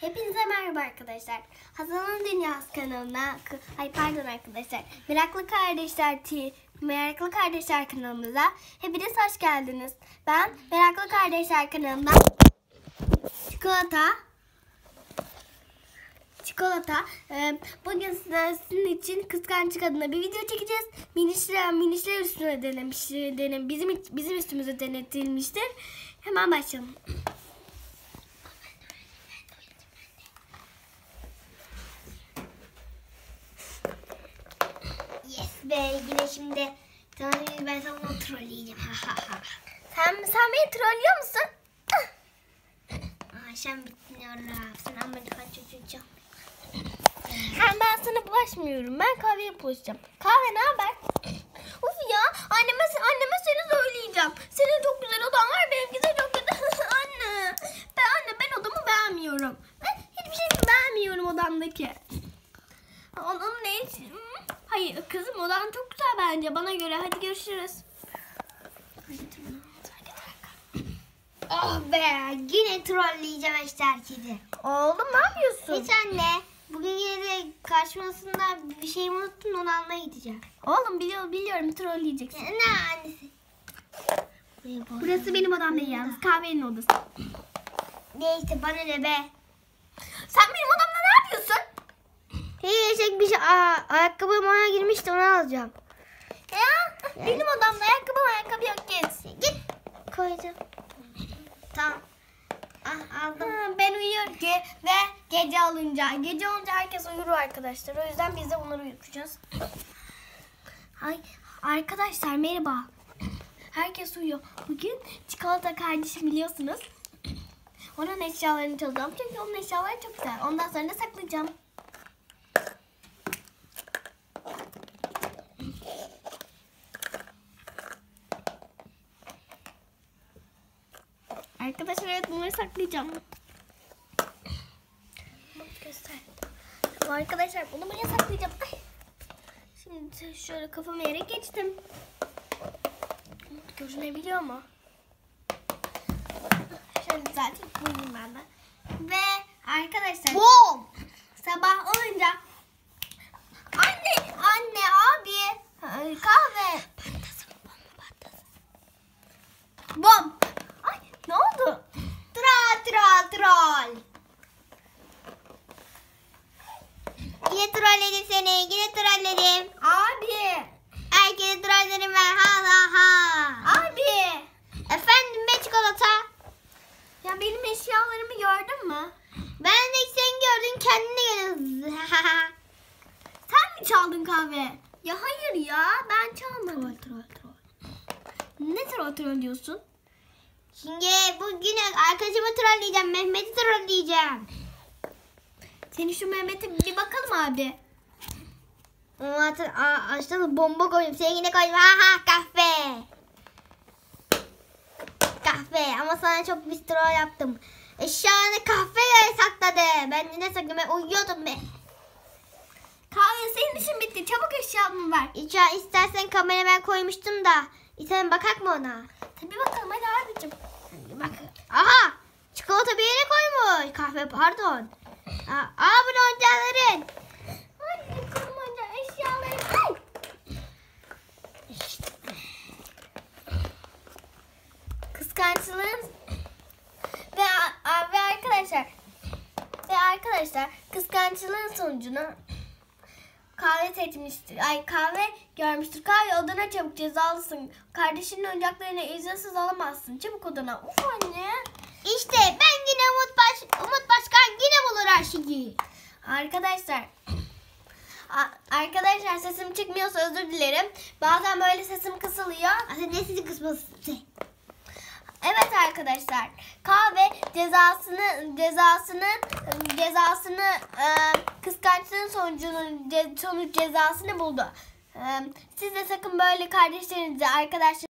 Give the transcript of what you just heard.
Hepinize merhaba arkadaşlar. Hazal'ın Dünyası kanalına, ay pardon arkadaşlar, Meraklı Kardeşler T, Meraklı Kardeşler kanalımıza hepiniz hoş geldiniz. Ben Meraklı Kardeşler kanalından Çikolata, Çikolata, bugün sizin için kıskançlık adına bir video çekeceğiz. Minişler, minişler üstüne denemiş, denem, bizim bizim üstümüze denetilmiştir. Hemen başlayalım. Be yine şimdi tamam ben sana trolleyeceğim. Sen, sen beni trollüyor musun? Akşam bitmiyorum. Sen beni kaçıracağım. Hem ben sana bulaşmıyorum. Ben kahveye bulaşacağım. Kahve ne haber? Uf ya anneme, anneme seni söyleyeceğim. Senin çok güzel odan var benimki de çok güzel. anne. Ben anne ben odamı beğenmiyorum. Ben hiçbir şey beğenmiyorum odamdaki. Onun ne için? Hayır kızım odan çok güzel bence bana göre. Hadi görüşürüz. Oh be yine trolleyeceğim işte herkesi. Oğlum ne yapıyorsun? Hiç anne. Bugün yine de karşımasında bir şeyimi unuttum onu almaya gideceğim. Oğlum biliyorum biliyorum trolleyeceksin. Ne annesi? Burası benim odam değil yalnız. Kahvenin odası. Neyse bana ne be. Sen benim odamda ne yapıyorsun? Hiç bir şey. Aa, ayakkabım ona girmişti onu alacağım. Ya benim odamda ayakkabı ayakkabı yok git. Git. Koyacağım. Tamam. Ah, aldım. Ha, ben uyuyorum ki ve gece alınca gece olunca herkes uyur arkadaşlar. O yüzden biz de onları uyutacağız. Ay arkadaşlar merhaba. Herkes uyuyor. Bugün çikolata kardeşim biliyorsunuz. Onun eşyalarını çalacağım. Çünkü onun eşyaları çok güzel. Ondan sonra da saklayacağım. Arkadaşlar evet bunları saklayacağım. Bak göster. Tamam arkadaşlar bunu buraya saklayacağım. Ay. Şimdi şöyle kafamı yere geçtim. Görünebiliyor mu? Şöyle düzelteyim koyayım ben de. Ve arkadaşlar Bom. sabah olunca anne anne abi ay, kahve bom ay ne oldu Troll troll troll. Yine trolledim seni. Yine trolledim. abi Herkese trollerim ben. Ha ha ha. abi Efendim be çikolata. ya benim eşyalarımı gördün mü Ben de sen gördün kendine göre. sen mi çaldın kahve ya hayır ya ben çalmadım troll troll. ne troll troll diyorsun Şimdi bugün arkadaşımı trolleyeceğim. Mehmet'i trolleyeceğim. Seni şu Mehmet'e bir bakalım abi. Ama açtım bomba koydum. Seninkine koydum. Ha ha kahve. Kahve ama sana çok bir troll yaptım. Eşyalarını kahve sakladı. Ben de ne sakladım? Ben uyuyordum be. Kahve senin işin bitti. Çabuk eşyamı ver. İça istersen kamera ben koymuştum da. İstersen bakak mı ona? Tabii bakalım hadi abicim. Bak. Aha! Çikolata bir yere koymuş. Kahve pardon. Aa, aa bu ne oyuncakların? Ay korumaca eşyalarım. Ay. Kıskançlığın ve, ve arkadaşlar ve arkadaşlar kıskançlığın sonucuna kahve seçmiştir. Ay kahve görmüştür. Kahve odana çabuk cezalısın. Kardeşinin oyuncaklarını izinsiz alamazsın. Çabuk odana. Uf anne. İşte Arkadaşlar Arkadaşlar sesim çıkmıyorsa özür dilerim. Bazen böyle sesim kısılıyor. Aslında ne sizi kısması? Evet arkadaşlar. Kahve cezasını cezasını cezasını e, kıskançlığın sonucunun ce, sonuç cezasını buldu. E, siz de sakın böyle kardeşlerinize arkadaşlar